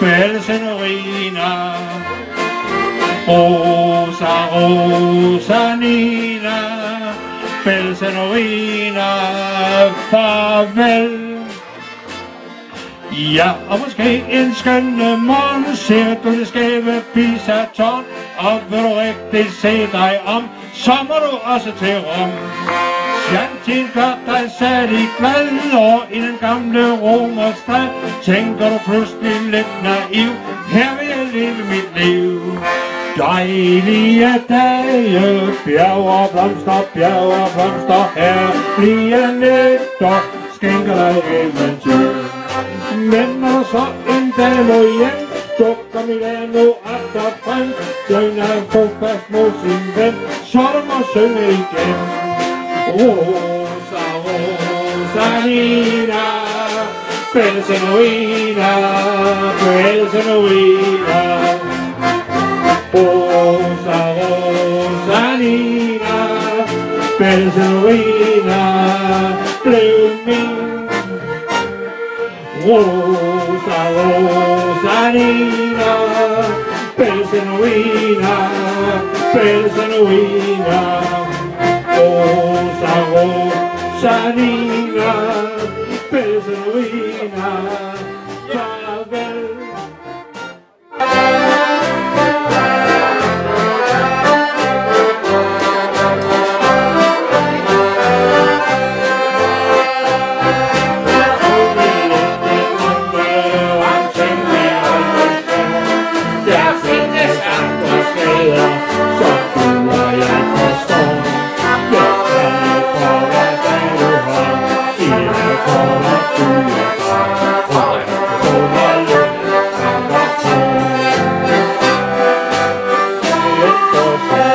Balsenorina Rosa, Rosa, Nina Balsenorina Farvel. Ja, og måske en skønne morgen ser du det skæve pisatårn Og vil du rigtig se dig om, så må du også til Rom. Chantin gør dig sat i glad over i den gamle romerstad Tænker du pludselig lidt naiv, her vil jeg leve mit liv. Dejlige dage, bjerg og blomster, bjerg og blomster Her bliver nætter, skænker dig eventyr Men når så en dag må hjem, dukker Milano atter frem Synger få fast mod sin ven, så du må synge igen. Osa, osa, nina, pelsenovina, pelsenovina. Osa, osa, nina, pelsenovina, pleumin. Osa, osa, nina, pelsenovina, pelsenovina. Rosa, Rosalina, Pesadina, oh